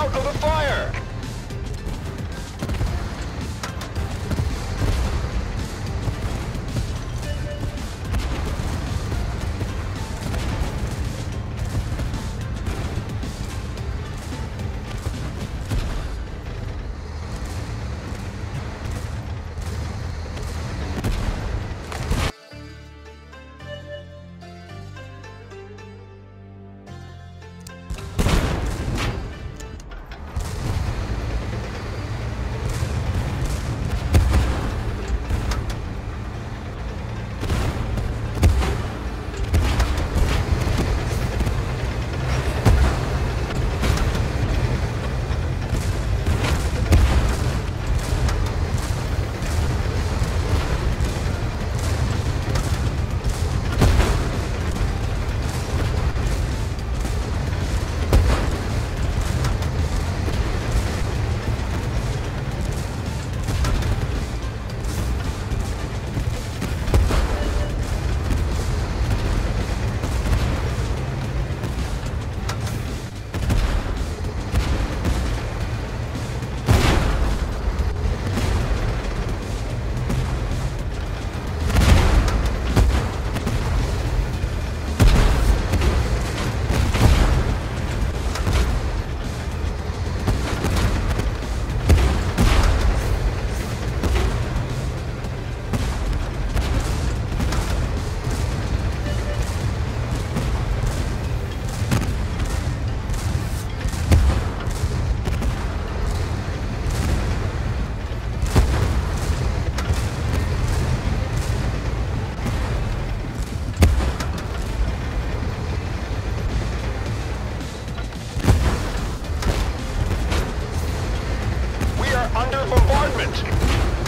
out of the fire! under bombardment.